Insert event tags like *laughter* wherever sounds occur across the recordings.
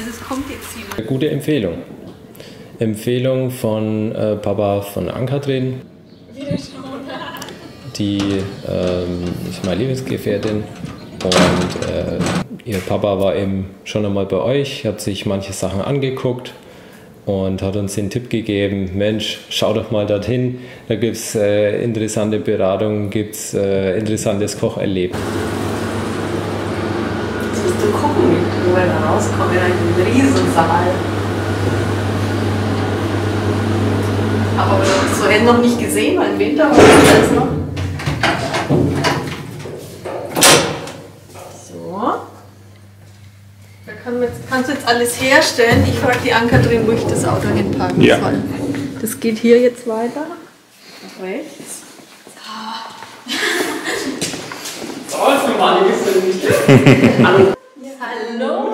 Also es kommt jetzt wieder. Eine gute Empfehlung. Empfehlung von äh, Papa von Ankatrin. Die ähm, ist meine Lebensgefährtin und äh, ihr Papa war eben schon einmal bei euch, hat sich manche Sachen angeguckt und hat uns den Tipp gegeben, Mensch, schau doch mal dorthin, da gibt es äh, interessante Beratungen, gibt es äh, interessantes Kocherleben. Jetzt musst du gucken, wo wir da rauskommen in einen Riesensaal. Aber so hätten noch nicht gesehen, weil im Winter war das alles noch. So. Da kann man jetzt, kannst du jetzt alles herstellen. Ich frage die Ankatrin, wo ich das Auto hinpacken Ja. soll. Das geht hier jetzt weiter. Nach rechts. *laughs* Hallo,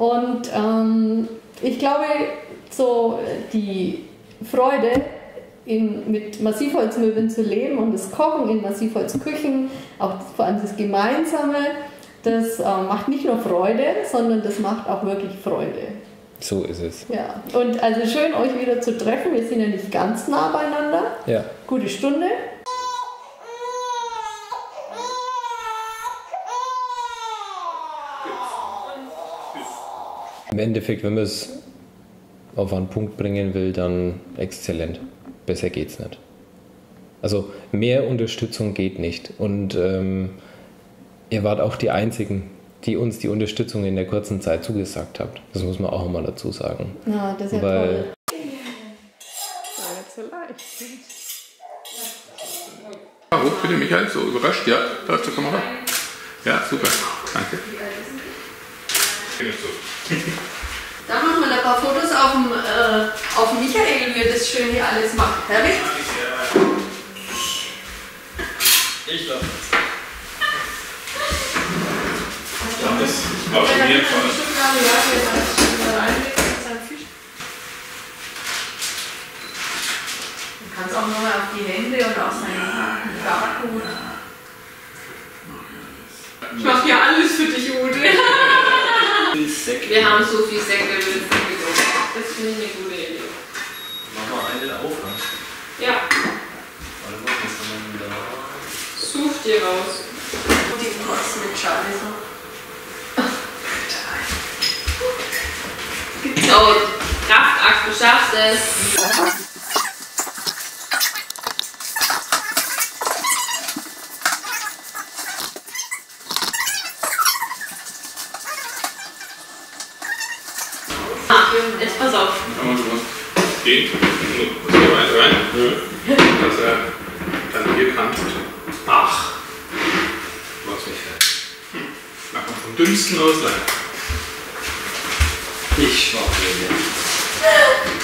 Und ähm, ich glaube, so äh, die Freude, in, mit Massivholzmöbeln zu leben und das Kochen in Massivholzküchen, auch vor allem das Gemeinsame, das äh, macht nicht nur Freude, sondern das macht auch wirklich Freude. So ist es. Ja, und also schön, euch wieder zu treffen. Wir sind ja nicht ganz nah beieinander. Ja. Gute Stunde. Im Endeffekt, wenn man es auf einen Punkt bringen will, dann exzellent. Besser geht's nicht. Also mehr Unterstützung geht nicht. Und ähm, ihr wart auch die Einzigen, die uns die Unterstützung in der kurzen Zeit zugesagt habt. Das muss man auch mal dazu sagen. Ja, das ist ja Weil- toll. War nicht so leicht. Ah, hoch bitte, Michael, so überrascht, ja, da zur Kamera. Ja, super, danke. Da machen wir ein paar Fotos auf dem, äh, auf Michael, wie er das schön hier alles macht. Herrlich? Ich glaube. Das war schon mir gefallen. Schublade, ja, hier alles schön da reinlegen mit seinem Fisch. Du kannst auch nochmal auf die Hände und auf seinen Barcode. Ich mach hier alles für dich, Ute. Wir haben so viel Säcke mit Das finde ich eine gute Idee. Mach mal einen auf, ne? Ja, Warte mal, was haben wir denn da? such dir raus. Und die kotzen mit Scheiße. So, Kraftakt, du schaffst es. Jetzt pass auf. Kann man so gehen, muss hier weit rein, dass er dann hier kann. Ach, du hast mich fertig. Mach mal vom dünnsten aus rein. Ich mach den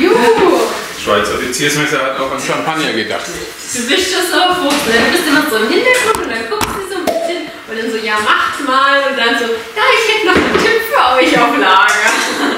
Juhu! Schweizer Offiziersmesser hat auch an Champagner gedacht. Du bist schon so ne? Du bist immer so im Hintergrund und dann guckst du so ein bisschen und dann so, ja, macht mal und dann so, ja, ich hätte noch einen Tipp für euch auf Lager.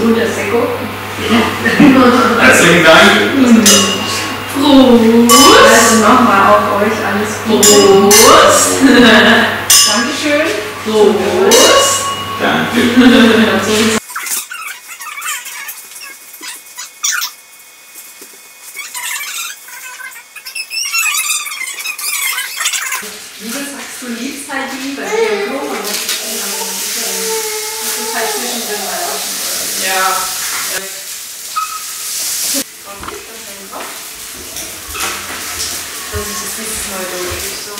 Runter, Seko. Herzlichen Dank. Prost! Also nochmal auf euch alles Gute. Prost! Dankeschön. Prost! Danke. Wie sagst du liebst halt die, haben, das ist das ist halt zwischendrin mal waschen. Ja. Das ist das nächste Mal durch. So.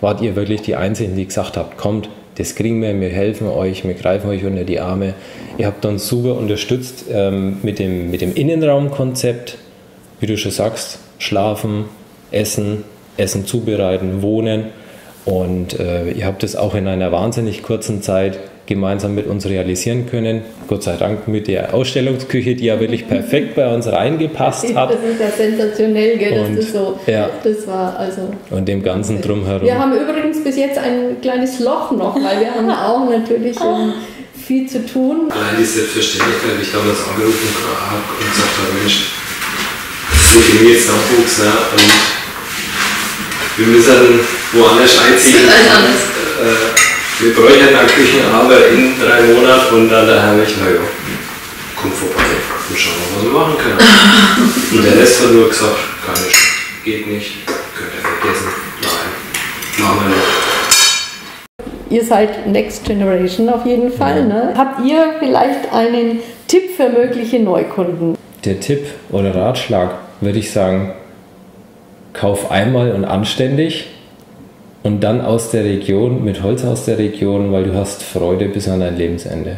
Wart ihr wirklich die Einzigen, die gesagt habt, kommt, das kriegen wir, wir helfen euch, wir greifen euch unter die Arme. Ihr habt uns super unterstützt ähm, mit, dem, mit dem Innenraumkonzept, wie du schon sagst, schlafen, essen, Essen zubereiten, wohnen. Und äh, ihr habt es auch in einer wahnsinnig kurzen Zeit gemeinsam mit uns realisieren können. Gott sei Dank mit der Ausstellungsküche, die ja wirklich perfekt bei uns reingepasst *laughs* hat. Das ist ja sensationell, gell? Und, das ist so. ja. Das war also. Und dem Ganzen drumherum. Wir haben übrigens bis jetzt ein kleines Loch noch, weil wir haben auch natürlich *laughs* ähm, viel zu tun. Allein die Selbstverständlichkeit, ich damals angerufen habe und gesagt habe, Mensch, das ist für mich jetzt Nachwuchs, ne? und wir müssen woanders einziehen. Äh, wir bräuchten eine Küchenarbeit in drei Monaten und dann der Herr mich, naja, komm vorbei und schauen wir, was wir machen können. *laughs* und der Rest hat nur gesagt, keine Chance, geht nicht, könnt ihr vergessen, nein, machen wir nicht. Ihr seid Next Generation auf jeden Fall. Ne? Habt ihr vielleicht einen Tipp für mögliche Neukunden? Der Tipp oder Ratschlag würde ich sagen, kauf einmal und anständig und dann aus der Region, mit Holz aus der Region, weil du hast Freude bis an dein Lebensende.